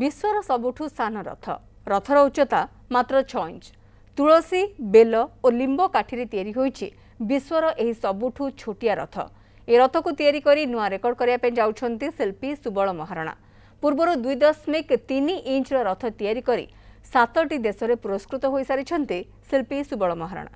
ବିଶ୍ୱର ସବୁଠୁ ସାନ ରଥ। ରଥର ଉଚ୍ଚତା ମାତ୍ର ଛଅ ଇଞ୍ଚ। ତୁଳସୀ ବେଲ ଓ ଲିମ୍ବ କାଠିରେ ତିଆରି ହୋଇଛି ବିଶ୍ୱର ଏହି ସବୁଠୁ ଛୋଟିଆ ରଥ। ଏ ରଥକୁ ତିଆରି କରି ନୂଆ ରେକର୍ଡ କରିବା ପାଇଁ ଯାଉଛନ୍ତି ଶିଳ୍ପୀ ସୁବଳ ମହାରଣା। ପୂର୍ବରୁ ଦୁଇ ଦଶମିକ ତିନି ଇଞ୍ଚର ରଥ ତିଆରି କରି ସାତଟି ଦେଶରେ ପୁରସ୍କୃତ ହୋଇସାରିଛନ୍ତି ଶିଳ୍ପୀ ସୁବଳ ମହାରଣା।